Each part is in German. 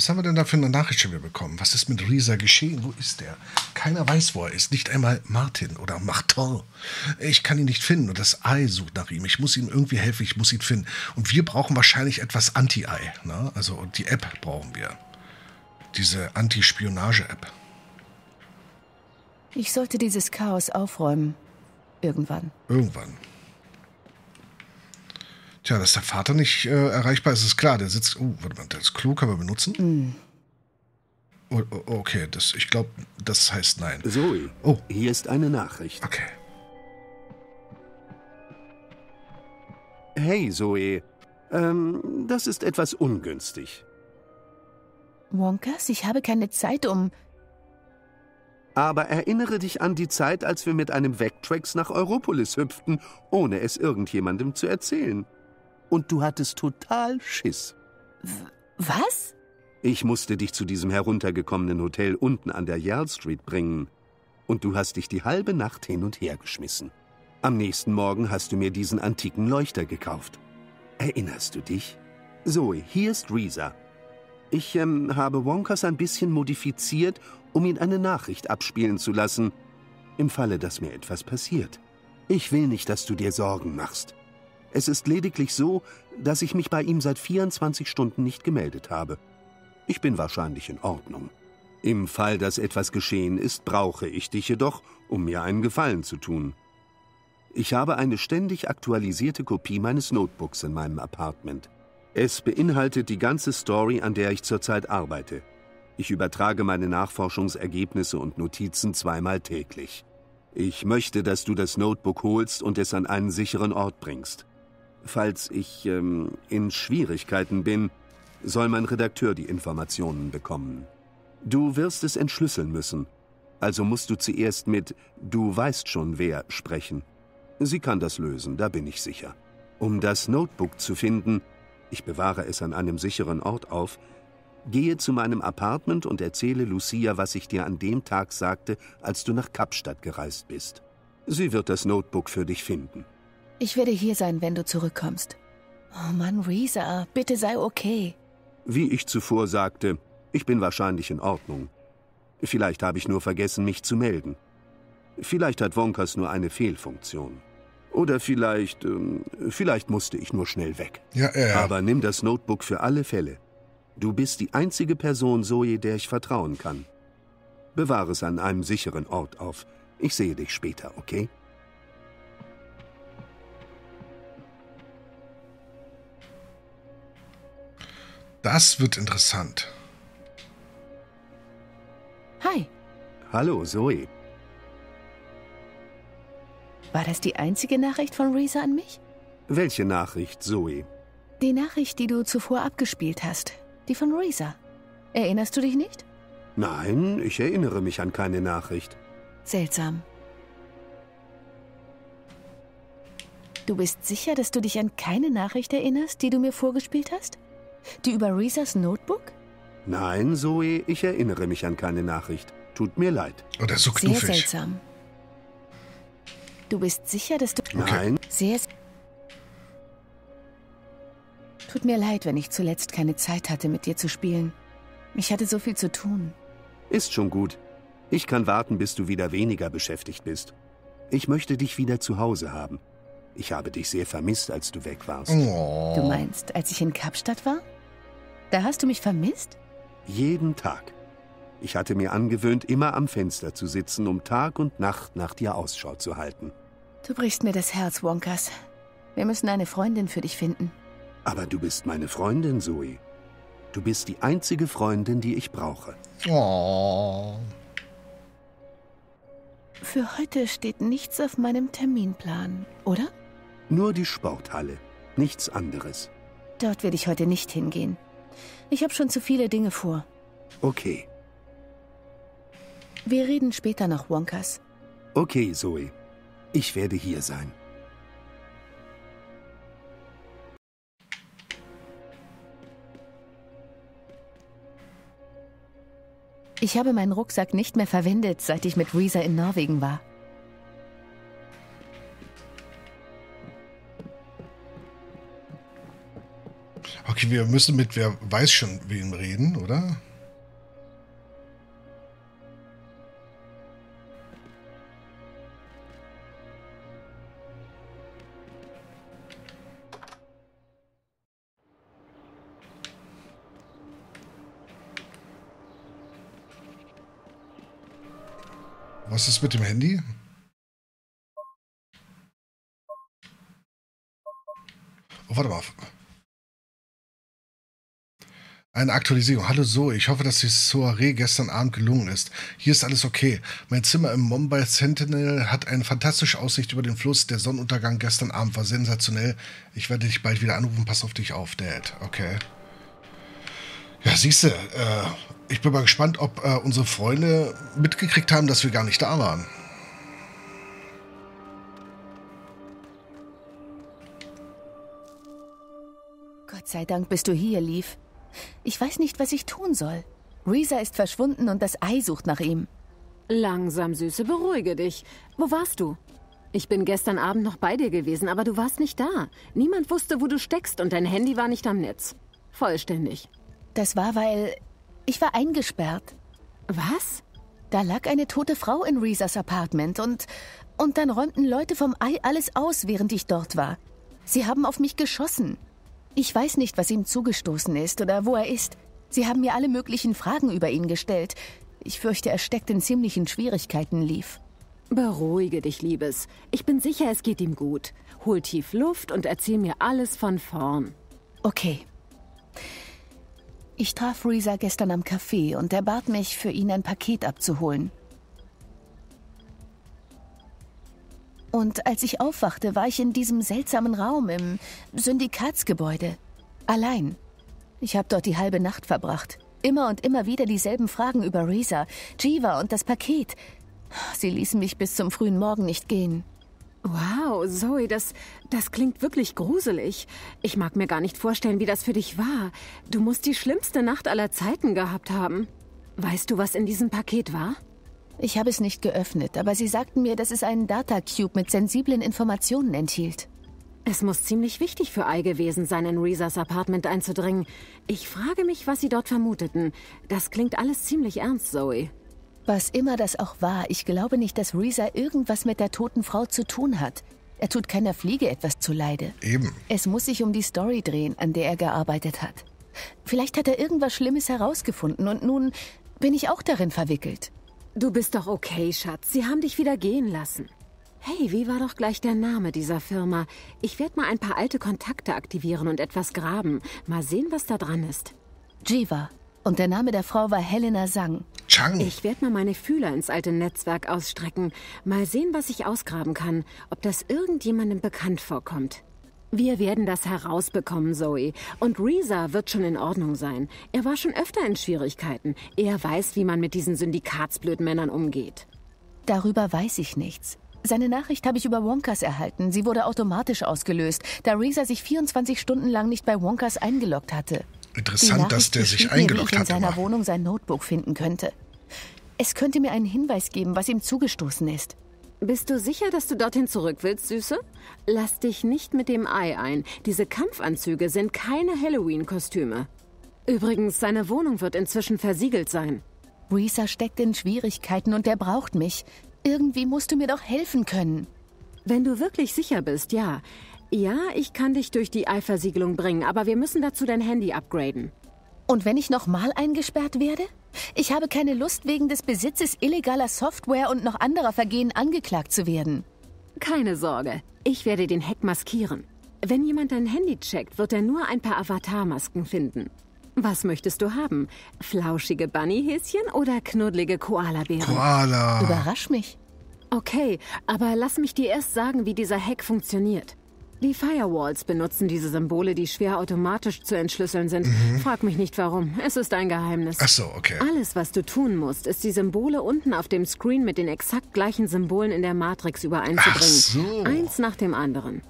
Was haben wir denn da für eine Nachricht schon wieder bekommen? Was ist mit Risa geschehen? Wo ist der? Keiner weiß, wo er ist. Nicht einmal Martin oder Martin. Ich kann ihn nicht finden und das Ei sucht nach ihm. Ich muss ihm irgendwie helfen, ich muss ihn finden. Und wir brauchen wahrscheinlich etwas Anti-Ei. Ne? Also die App brauchen wir. Diese Anti-Spionage-App. Ich sollte dieses Chaos aufräumen. Irgendwann. Irgendwann. Tja, dass der Vater nicht äh, erreichbar ist, ist klar. Der sitzt. Oh, warte mal, das Klo kann man benutzen? Mm. Oh, oh, okay, das, ich glaube, das heißt nein. Zoe, Oh. hier ist eine Nachricht. Okay. Hey, Zoe. Ähm, das ist etwas ungünstig. Wonkas, ich habe keine Zeit, um. Aber erinnere dich an die Zeit, als wir mit einem Vectrex nach Europolis hüpften, ohne es irgendjemandem zu erzählen. Und du hattest total Schiss. Was? Ich musste dich zu diesem heruntergekommenen Hotel unten an der Yale Street bringen. Und du hast dich die halbe Nacht hin und her geschmissen. Am nächsten Morgen hast du mir diesen antiken Leuchter gekauft. Erinnerst du dich? Zoe, hier ist Reza. Ich ähm, habe Wonkas ein bisschen modifiziert, um ihn eine Nachricht abspielen zu lassen, im Falle, dass mir etwas passiert. Ich will nicht, dass du dir Sorgen machst. Es ist lediglich so, dass ich mich bei ihm seit 24 Stunden nicht gemeldet habe. Ich bin wahrscheinlich in Ordnung. Im Fall, dass etwas geschehen ist, brauche ich dich jedoch, um mir einen Gefallen zu tun. Ich habe eine ständig aktualisierte Kopie meines Notebooks in meinem Apartment. Es beinhaltet die ganze Story, an der ich zurzeit arbeite. Ich übertrage meine Nachforschungsergebnisse und Notizen zweimal täglich. Ich möchte, dass du das Notebook holst und es an einen sicheren Ort bringst. Falls ich ähm, in Schwierigkeiten bin, soll mein Redakteur die Informationen bekommen. Du wirst es entschlüsseln müssen. Also musst du zuerst mit Du weißt schon wer sprechen. Sie kann das lösen, da bin ich sicher. Um das Notebook zu finden, ich bewahre es an einem sicheren Ort auf, gehe zu meinem Apartment und erzähle Lucia, was ich dir an dem Tag sagte, als du nach Kapstadt gereist bist. Sie wird das Notebook für dich finden. Ich werde hier sein, wenn du zurückkommst. Oh Mann, Reza, bitte sei okay. Wie ich zuvor sagte, ich bin wahrscheinlich in Ordnung. Vielleicht habe ich nur vergessen, mich zu melden. Vielleicht hat Wonkas nur eine Fehlfunktion. Oder vielleicht, ähm, vielleicht musste ich nur schnell weg. Ja, ja, ja. Aber nimm das Notebook für alle Fälle. Du bist die einzige Person, Zoe, der ich vertrauen kann. Bewahre es an einem sicheren Ort auf. Ich sehe dich später, okay? Das wird interessant. Hi. Hallo, Zoe. War das die einzige Nachricht von Reza an mich? Welche Nachricht, Zoe? Die Nachricht, die du zuvor abgespielt hast. Die von Reza. Erinnerst du dich nicht? Nein, ich erinnere mich an keine Nachricht. Seltsam. Du bist sicher, dass du dich an keine Nachricht erinnerst, die du mir vorgespielt hast? Die über Rezas Notebook? Nein, Zoe, ich erinnere mich an keine Nachricht. Tut mir leid. Oh, der ist so Sehr knuffig. seltsam. Du bist sicher, dass du... Nein, Sehr... Tut mir leid, wenn ich zuletzt keine Zeit hatte, mit dir zu spielen. Ich hatte so viel zu tun. ist schon gut. Ich kann warten, bis du wieder weniger beschäftigt bist. Ich möchte dich wieder zu Hause haben. Ich habe dich sehr vermisst, als du weg warst. Oh. Du meinst, als ich in Kapstadt war? Da hast du mich vermisst? Jeden Tag. Ich hatte mir angewöhnt, immer am Fenster zu sitzen, um Tag und Nacht nach dir Ausschau zu halten. Du brichst mir das Herz, Wonkas. Wir müssen eine Freundin für dich finden. Aber du bist meine Freundin, Zoe. Du bist die einzige Freundin, die ich brauche. Oh. Für heute steht nichts auf meinem Terminplan, oder? Nur die Sporthalle, nichts anderes. Dort werde ich heute nicht hingehen. Ich habe schon zu viele Dinge vor. Okay, Wir reden später noch, Wonkas. okay, Zoe. Ich werde hier sein. Ich habe meinen Rucksack nicht mehr verwendet, seit ich mit Reza in Norwegen war. Okay, wir müssen mit wer weiß schon wem reden, oder? Was ist mit dem Handy? Eine Aktualisierung. Hallo Zoe, ich hoffe, dass die Soiree gestern Abend gelungen ist. Hier ist alles okay. Mein Zimmer im Mumbai Sentinel hat eine fantastische Aussicht über den Fluss. Der Sonnenuntergang gestern Abend war sensationell. Ich werde dich bald wieder anrufen. Pass auf dich auf, Dad. Okay. Ja, siehst du, äh, ich bin mal gespannt, ob äh, unsere Freunde mitgekriegt haben, dass wir gar nicht da waren. Gott sei Dank bist du hier, Leaf. Ich weiß nicht, was ich tun soll. Reza ist verschwunden und das Ei sucht nach ihm. Langsam, Süße, beruhige dich. Wo warst du? Ich bin gestern Abend noch bei dir gewesen, aber du warst nicht da. Niemand wusste, wo du steckst und dein Handy war nicht am Netz. Vollständig. Das war, weil ich war eingesperrt. Was? Da lag eine tote Frau in Rezas Apartment und, und dann räumten Leute vom Ei alles aus, während ich dort war. Sie haben auf mich geschossen. Ich weiß nicht, was ihm zugestoßen ist oder wo er ist. Sie haben mir alle möglichen Fragen über ihn gestellt. Ich fürchte, er steckt in ziemlichen Schwierigkeiten, Lief. Beruhige dich, Liebes. Ich bin sicher, es geht ihm gut. Hol tief Luft und erzähl mir alles von vorn. Okay. Ich traf Reza gestern am Café und er bat mich, für ihn ein Paket abzuholen. Und als ich aufwachte, war ich in diesem seltsamen Raum im Syndikatsgebäude. Allein. Ich habe dort die halbe Nacht verbracht. Immer und immer wieder dieselben Fragen über Reza, Jiva und das Paket. Sie ließen mich bis zum frühen Morgen nicht gehen. Wow, Zoe, das, das klingt wirklich gruselig. Ich mag mir gar nicht vorstellen, wie das für dich war. Du musst die schlimmste Nacht aller Zeiten gehabt haben. Weißt du, was in diesem Paket war? Ich habe es nicht geöffnet, aber sie sagten mir, dass es einen Datacube mit sensiblen Informationen enthielt. Es muss ziemlich wichtig für Ei gewesen sein, in Rezas Apartment einzudringen. Ich frage mich, was sie dort vermuteten. Das klingt alles ziemlich ernst, Zoe. Was immer das auch war, ich glaube nicht, dass Reza irgendwas mit der toten Frau zu tun hat. Er tut keiner Fliege etwas zuleide. Eben. Es muss sich um die Story drehen, an der er gearbeitet hat. Vielleicht hat er irgendwas Schlimmes herausgefunden und nun bin ich auch darin verwickelt. Du bist doch okay, Schatz. Sie haben dich wieder gehen lassen. Hey, wie war doch gleich der Name dieser Firma? Ich werde mal ein paar alte Kontakte aktivieren und etwas graben. Mal sehen, was da dran ist. Jiva. Und der Name der Frau war Helena Sang. Chang. Ich werde mal meine Fühler ins alte Netzwerk ausstrecken. Mal sehen, was ich ausgraben kann. Ob das irgendjemandem bekannt vorkommt. Wir werden das herausbekommen, Zoe. Und Reza wird schon in Ordnung sein. Er war schon öfter in Schwierigkeiten. Er weiß, wie man mit diesen Syndikatsblödmännern umgeht. Darüber weiß ich nichts. Seine Nachricht habe ich über Wonkas erhalten. Sie wurde automatisch ausgelöst, da Reza sich 24 Stunden lang nicht bei Wonkas eingeloggt hatte. Interessant, dass der sich eingeloggt hat. ich in seiner. Wohnung sein Notebook finden könnte. Es könnte mir einen Hinweis geben, was ihm zugestoßen ist. Bist du sicher, dass du dorthin zurück willst, Süße? Lass dich nicht mit dem Ei ein. Diese Kampfanzüge sind keine Halloween-Kostüme. Übrigens, seine Wohnung wird inzwischen versiegelt sein. Reza steckt in Schwierigkeiten und er braucht mich. Irgendwie musst du mir doch helfen können. Wenn du wirklich sicher bist, ja. Ja, ich kann dich durch die Eiversiegelung bringen, aber wir müssen dazu dein Handy upgraden. Und wenn ich nochmal eingesperrt werde? Ich habe keine Lust, wegen des Besitzes illegaler Software und noch anderer Vergehen angeklagt zu werden. Keine Sorge, ich werde den Hack maskieren. Wenn jemand dein Handy checkt, wird er nur ein paar Avatarmasken finden. Was möchtest du haben? Flauschige Bunnyhäschen oder knuddelige Koalabären? Koala. Überrasch mich. Okay, aber lass mich dir erst sagen, wie dieser Hack funktioniert. Die Firewalls benutzen diese Symbole, die schwer automatisch zu entschlüsseln sind. Frag mich nicht warum. Es ist ein Geheimnis. Ach so, okay. Alles, was du tun musst, ist die Symbole unten auf dem Screen mit den exakt gleichen Symbolen in der Matrix übereinzubringen. Ach so. Eins nach dem anderen.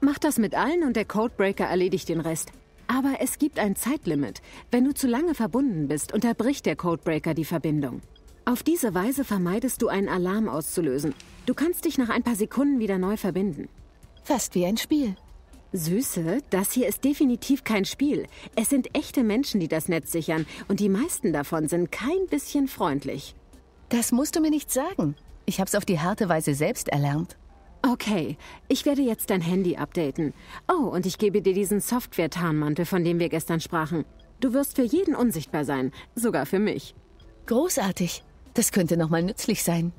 Mach das mit allen und der Codebreaker erledigt den Rest. Aber es gibt ein Zeitlimit. Wenn du zu lange verbunden bist, unterbricht der Codebreaker die Verbindung. Auf diese Weise vermeidest du einen Alarm auszulösen. Du kannst dich nach ein paar Sekunden wieder neu verbinden. Fast wie ein Spiel. Süße, das hier ist definitiv kein Spiel. Es sind echte Menschen, die das Netz sichern, und die meisten davon sind kein bisschen freundlich. Das musst du mir nicht sagen. Ich hab's auf die harte Weise selbst erlernt. Okay, ich werde jetzt dein Handy updaten. Oh, und ich gebe dir diesen Software-Tarnmantel, von dem wir gestern sprachen. Du wirst für jeden unsichtbar sein, sogar für mich. Großartig. Das könnte noch mal nützlich sein.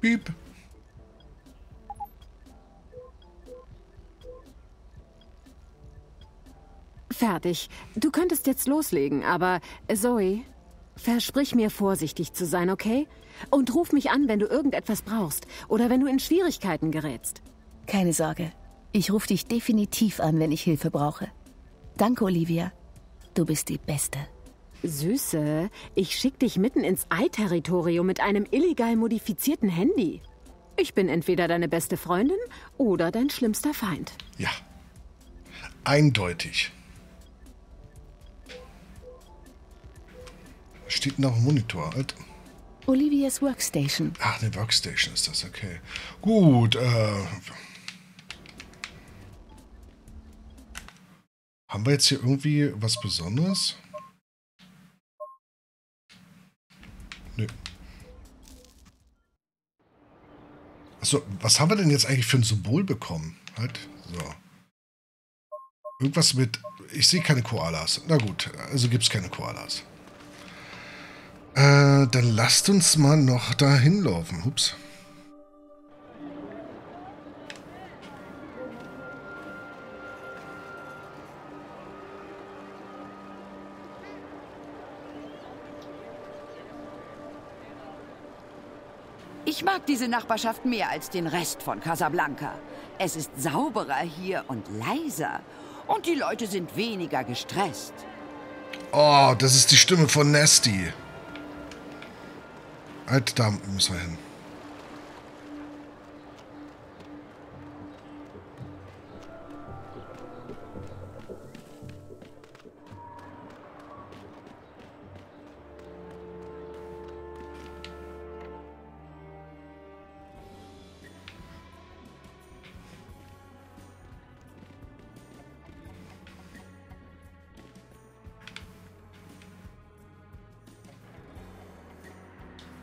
Piep. Fertig. Du könntest jetzt loslegen, aber Zoe, versprich mir vorsichtig zu sein, okay? Und ruf mich an, wenn du irgendetwas brauchst oder wenn du in Schwierigkeiten gerätst. Keine Sorge. Ich rufe dich definitiv an, wenn ich Hilfe brauche. Danke, Olivia. Du bist die Beste. Süße, ich schick dich mitten ins Ei-Territorium mit einem illegal modifizierten Handy. Ich bin entweder deine beste Freundin oder dein schlimmster Feind. Ja. Eindeutig. Steht noch ein Monitor. Alt. Olivias Workstation. Ach, eine Workstation ist das, okay. Gut, äh. Haben wir jetzt hier irgendwie was Besonderes? Nö. Achso, was haben wir denn jetzt eigentlich für ein Symbol bekommen? Halt, so. Irgendwas mit. Ich sehe keine Koalas. Na gut, also gibt es keine Koalas. Äh, dann lasst uns mal noch dahin laufen. Ups. Ich mag diese Nachbarschaft mehr als den Rest von Casablanca. Es ist sauberer hier und leiser. Und die Leute sind weniger gestresst. Oh, das ist die Stimme von Nasty. Halt, da müssen wir hin.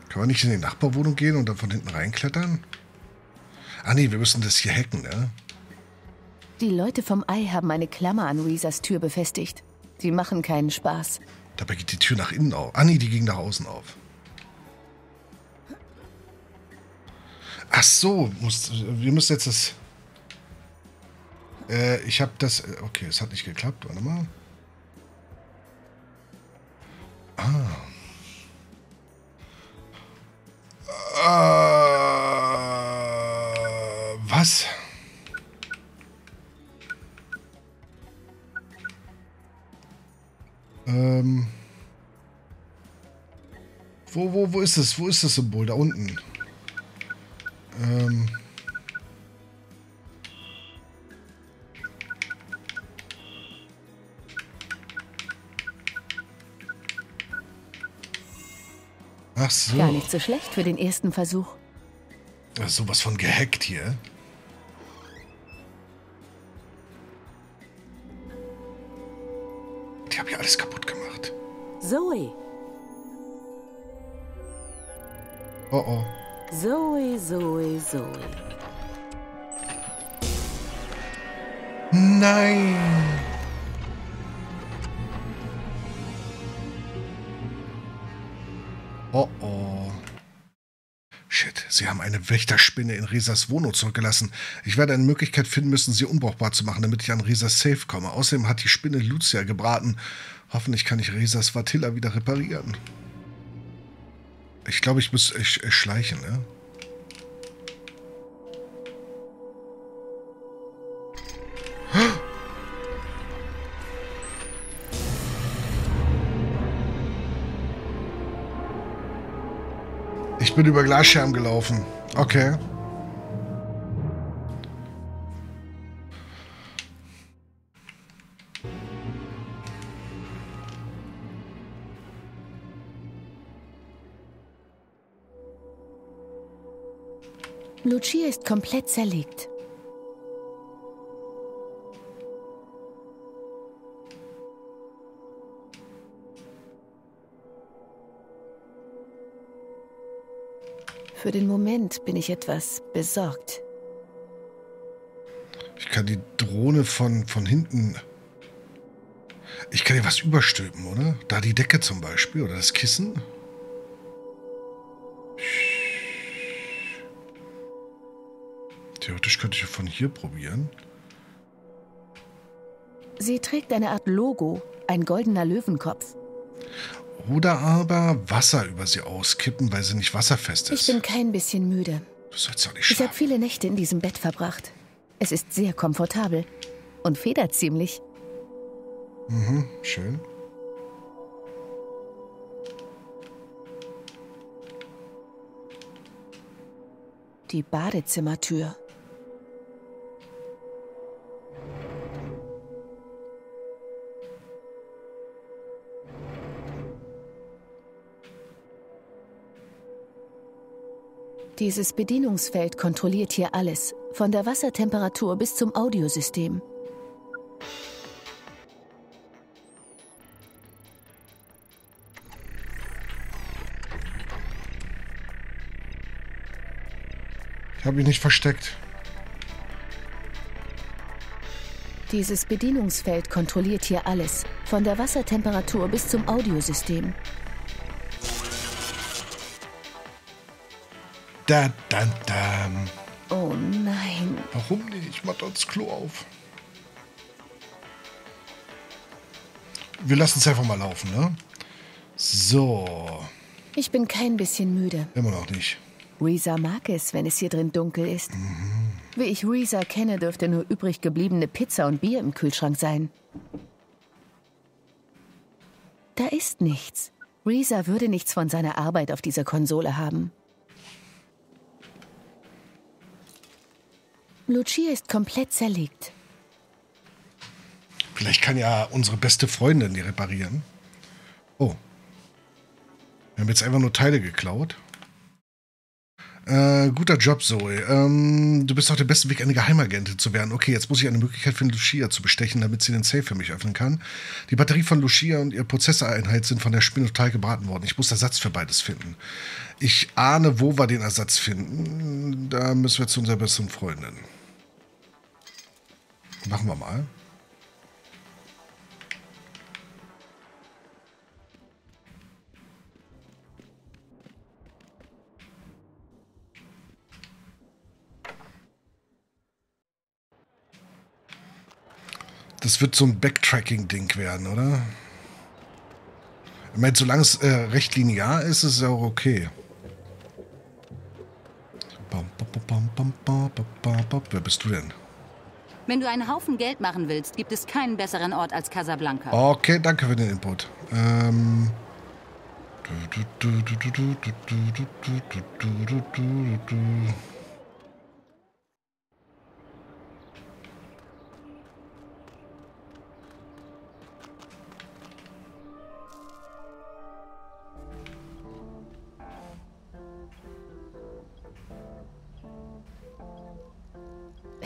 Kann man nicht in die Nachbarwohnung gehen und dann von hinten reinklettern? Ah nee, wir müssen das hier hacken, ne? Die Leute vom Ei haben eine Klammer an Reesas Tür befestigt. Die machen keinen Spaß. Dabei geht die Tür nach innen auf. Ah nee, die ging nach außen auf. Ach so, muss, wir müssen jetzt das... Äh, ich habe das... Okay, es hat nicht geklappt. Warte mal. Ist es? Wo ist das Symbol? Da unten. Ähm. Ach so. Gar nicht so schlecht für den ersten Versuch. Das ist sowas von gehackt hier. Die haben hier alles kaputt gemacht. Zoe, Oh oh. Zoe, Zoe, Zoe. Nein. Oh oh. Shit, sie haben eine Wächterspinne in Risas Wohnung zurückgelassen. Ich werde eine Möglichkeit finden müssen, sie unbrauchbar zu machen, damit ich an Risas Safe komme. Außerdem hat die Spinne Lucia gebraten. Hoffentlich kann ich Risas Vatilla wieder reparieren. Ich glaube, ich muss ich, ich schleichen, ne? Ich bin über Glasscherben gelaufen. Okay. Lucia ist komplett zerlegt. Für den Moment bin ich etwas besorgt. Ich kann die Drohne von, von hinten. Ich kann ihr was überstülpen, oder? Da die Decke zum Beispiel oder das Kissen. Theoretisch könnte ich von hier probieren. Sie trägt eine Art Logo, ein goldener Löwenkopf. Oder aber Wasser über sie auskippen, weil sie nicht wasserfest Ich ist. bin kein bisschen müde. du sollst doch nicht Ich habe viele Nächte in diesem Bett verbracht. Es ist sehr komfortabel und federt ziemlich. Schön. Die Badezimmertür. Dieses Bedienungsfeld kontrolliert hier alles, von der Wassertemperatur bis zum Audiosystem. Ich habe mich nicht versteckt. Dieses Bedienungsfeld kontrolliert hier alles, von der Wassertemperatur bis zum Audiosystem. Da, da, da. Oh nein. Warum nicht? Ich mach das Klo auf. Wir lassen es einfach mal laufen, ne? So. Ich bin kein bisschen müde. Immer noch nicht. Reza mag es, wenn es hier drin dunkel ist. Wie ich Reza kenne, dürfte nur übrig gebliebene Pizza und Bier im Kühlschrank sein. Da ist nichts. Reza würde nichts von seiner Arbeit auf dieser Konsole haben. Lucia ist komplett zerlegt. Vielleicht kann ja unsere beste Freundin die reparieren. Oh. Wir haben jetzt einfach nur Teile geklaut. Äh, guter Job, Zoe. Ähm, du bist auf dem besten Weg, eine Geheimagentin zu werden. Okay, jetzt muss ich eine Möglichkeit finden, Lucia zu bestechen, damit sie den Safe für mich öffnen kann. Die Batterie von Lucia und ihre Prozessoreinheit sind von der Spinne total gebraten worden. Ich muss Ersatz für beides finden. Ich ahne, wo wir den Ersatz finden. Da müssen wir zu unserer besten Freundin. Machen wir mal. Das wird so ein Backtracking-Ding werden, oder? Ich meine, solange es äh, recht linear ist, ist es auch okay. Wer bist du denn? Wenn du einen Haufen Geld machen willst, gibt es keinen besseren Ort als Casablanca. Okay, danke für den Input. Ähm.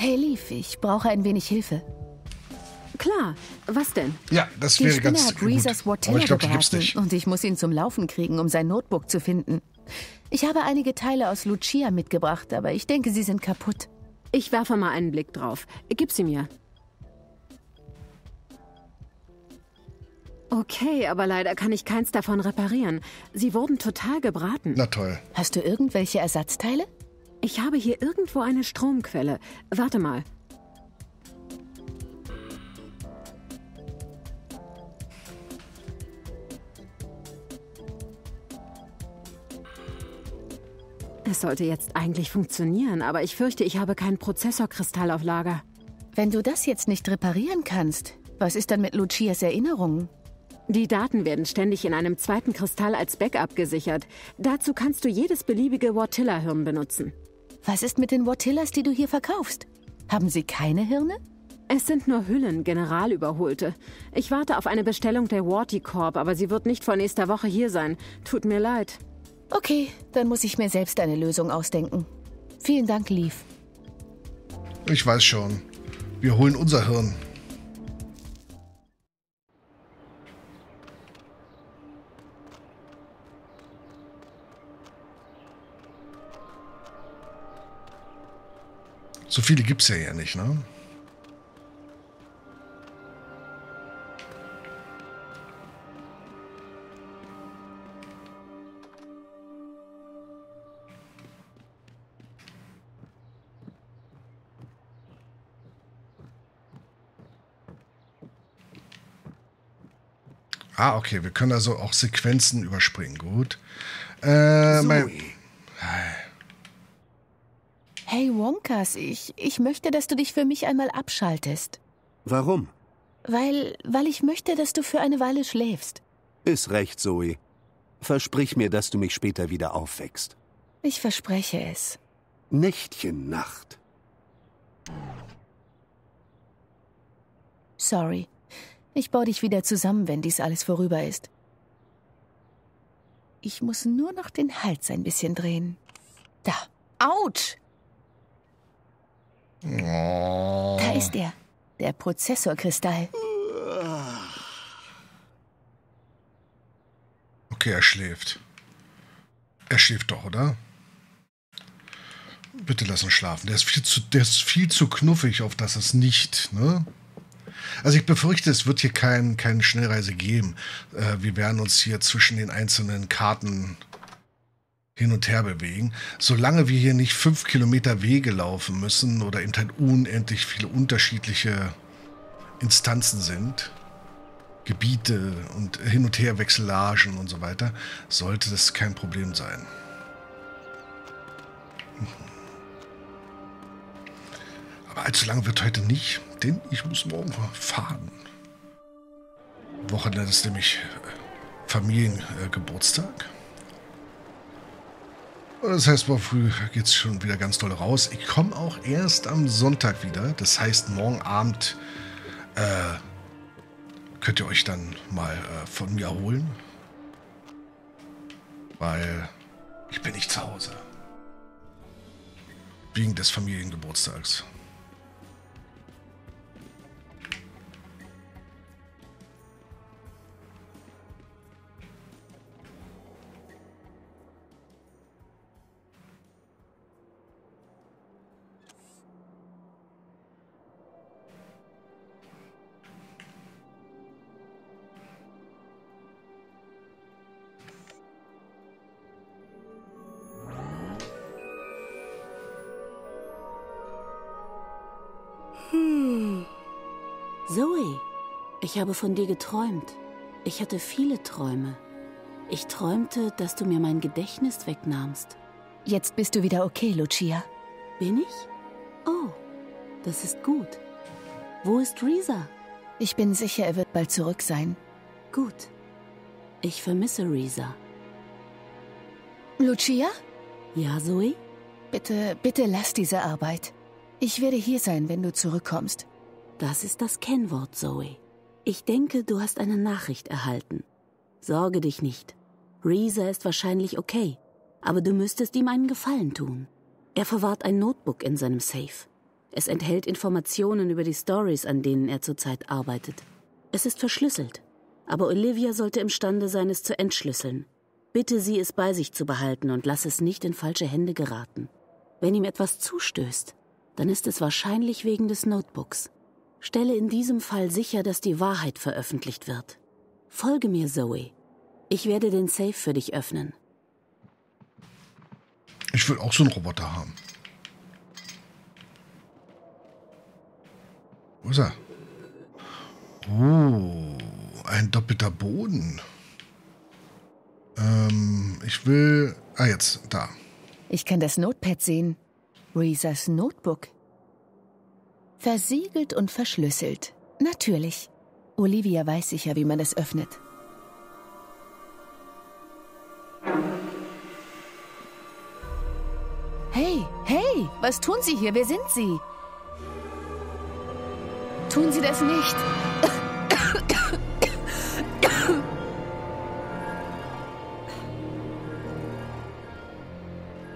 Hey, Leaf, ich brauche ein wenig Hilfe. Klar, was denn? Ja, das Die wäre Spinne ganz hat gut. Watilla ich glaube, die gibt's nicht. und ich muss ihn zum Laufen kriegen, um sein Notebook zu finden. Ich habe einige Teile aus Lucia mitgebracht, aber ich denke, sie sind kaputt. Ich werfe mal einen Blick drauf. Gib sie mir. Okay, aber leider kann ich keins davon reparieren. Sie wurden total gebraten. Na toll. Hast du irgendwelche Ersatzteile? Ich habe hier irgendwo eine Stromquelle. Warte mal. Es sollte jetzt eigentlich funktionieren, aber ich fürchte, ich habe keinen Prozessorkristall auf Lager. Wenn du das jetzt nicht reparieren kannst, was ist dann mit Lucias Erinnerungen? Die Daten werden ständig in einem zweiten Kristall als Backup gesichert. Dazu kannst du jedes beliebige Wartilla-Hirn benutzen. Was ist mit den Watillas, die du hier verkaufst? Haben sie keine Hirne? Es sind nur Hüllen, Generalüberholte. Ich warte auf eine Bestellung der Warty Corp, aber sie wird nicht vor nächster Woche hier sein. Tut mir leid. Okay, dann muss ich mir selbst eine Lösung ausdenken. Vielen Dank, Leaf. Ich weiß schon. Wir holen unser Hirn. So viele gibt's ja ja nicht, ne? Ah, okay, wir können also auch Sequenzen überspringen. Gut. Äh, mein, Wonkas, ich, ich möchte, dass du dich für mich einmal abschaltest. Warum? Weil, weil ich möchte, dass du für eine Weile schläfst. Ist recht, Zoe. Versprich mir, dass du mich später wieder aufwächst. Ich verspreche es. Nächtchen, Nacht. Sorry. Ich baue dich wieder zusammen, wenn dies alles vorüber ist. Ich muss nur noch den Hals ein bisschen drehen. Da. Autsch! Da ist er. Der Prozessorkristall. Okay, er schläft. Er schläft doch, oder? Bitte lass ihn schlafen. Der ist viel zu, der ist viel zu knuffig, auf das es nicht, ne? Also ich befürchte, es wird hier kein, keine Schnellreise geben. Äh, wir werden uns hier zwischen den einzelnen Karten hin und her bewegen. Solange wir hier nicht fünf Kilometer Wege laufen müssen oder eben halt unendlich viele unterschiedliche Instanzen sind, Gebiete und Hin- und Herwechselagen und so weiter, sollte das kein Problem sein. Aber allzu lange wird heute nicht, denn ich muss morgen fahren. Wochenende ist nämlich Familiengeburtstag. Das heißt, morgen früh geht es schon wieder ganz doll raus. Ich komme auch erst am Sonntag wieder. Das heißt, morgen Abend äh, könnt ihr euch dann mal äh, von mir holen. Weil ich bin nicht zu Hause. Wegen des Familiengeburtstags. Zoe, ich habe von dir geträumt. Ich hatte viele Träume. Ich träumte, dass du mir mein Gedächtnis wegnahmst. Jetzt bist du wieder okay, Lucia. Bin ich? Oh, das ist gut. Wo ist Risa? Ich bin sicher, er wird bald zurück sein. Gut. Ich vermisse Risa. Lucia? Ja, Zoe? Bitte, bitte lass diese Arbeit. Ich werde hier sein, wenn du zurückkommst. Das ist das Kennwort, Zoe. Ich denke, du hast eine Nachricht erhalten. Sorge dich nicht. Reza ist wahrscheinlich okay, aber du müsstest ihm einen Gefallen tun. Er verwahrt ein Notebook in seinem Safe. Es enthält Informationen über die Stories, an denen er zurzeit arbeitet. Es ist verschlüsselt, aber Olivia sollte imstande sein, es zu entschlüsseln. Bitte sie, es bei sich zu behalten und lass es nicht in falsche Hände geraten. Wenn ihm etwas zustößt, dann ist es wahrscheinlich wegen des Notebooks. Stelle in diesem Fall sicher, dass die Wahrheit veröffentlicht wird. Folge mir, Zoe. Ich werde den Safe für dich öffnen. Ich will auch so einen Roboter haben. Wo ist er? Oh, ein doppelter Boden. Ähm, ich will. Ah, jetzt, da. Ich kann das Notepad sehen. Reesas Notebook. Versiegelt und verschlüsselt. Natürlich. Olivia weiß sicher, wie man es öffnet. Hey, hey, was tun Sie hier? Wer sind Sie? Tun Sie das nicht.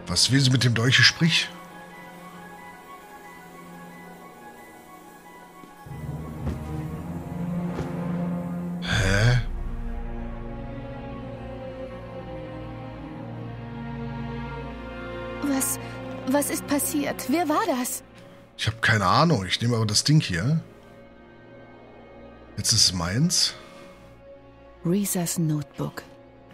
Was will sie mit dem Dolche sprich? Passiert? Wer war das? Ich habe keine Ahnung. Ich nehme aber das Ding hier. Jetzt ist es meins. Reesas Notebook.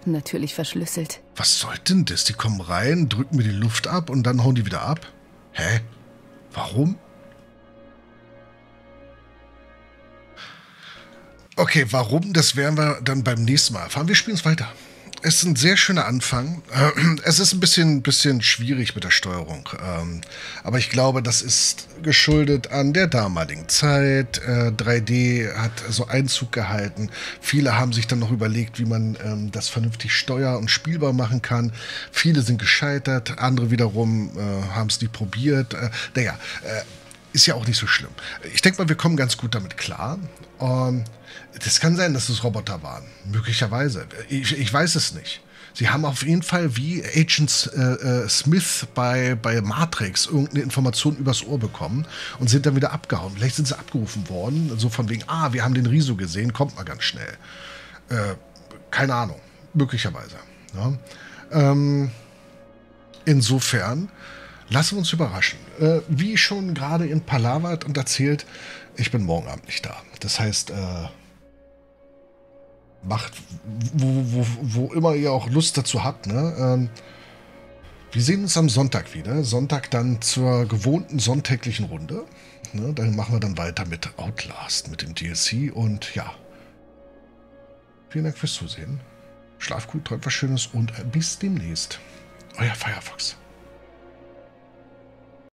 Natürlich verschlüsselt. Was soll denn das? Die kommen rein, drücken mir die Luft ab und dann hauen die wieder ab? Hä? Warum? Okay, warum, das werden wir dann beim nächsten Mal erfahren. Wir spielen es weiter es ist ein sehr schöner Anfang. Es ist ein bisschen, bisschen schwierig mit der Steuerung. Ähm, aber ich glaube, das ist geschuldet an der damaligen Zeit. 3D äh, hat so Einzug gehalten. Viele haben sich dann noch überlegt, wie man ähm, das vernünftig steuer- und spielbar machen kann. Viele sind gescheitert, andere wiederum äh, haben es nicht probiert. Äh, naja, ist ja auch nicht so schlimm. Ich denke mal, wir kommen ganz gut damit klar. Ähm, das kann sein, dass es Roboter waren. Möglicherweise. Ich, ich weiß es nicht. Sie haben auf jeden Fall wie Agent äh, äh, Smith bei, bei Matrix irgendeine Information übers Ohr bekommen und sind dann wieder abgehauen. Vielleicht sind sie abgerufen worden, so von wegen, ah, wir haben den Riso gesehen, kommt mal ganz schnell. Äh, keine Ahnung. Möglicherweise. Ja. Ähm, insofern, lassen wir uns überraschen. Äh, wie schon gerade in Palavert und erzählt, ich bin morgen Abend nicht da. Das heißt, äh, macht, wo, wo, wo immer ihr auch Lust dazu habt. Ne? Ähm, wir sehen uns am Sonntag wieder. Sonntag dann zur gewohnten sonntäglichen Runde. Ne? Dann machen wir dann weiter mit Outlast, mit dem DLC. Und ja, vielen Dank fürs Zusehen. Schlaf gut, träumt was Schönes und bis demnächst. Euer Firefox.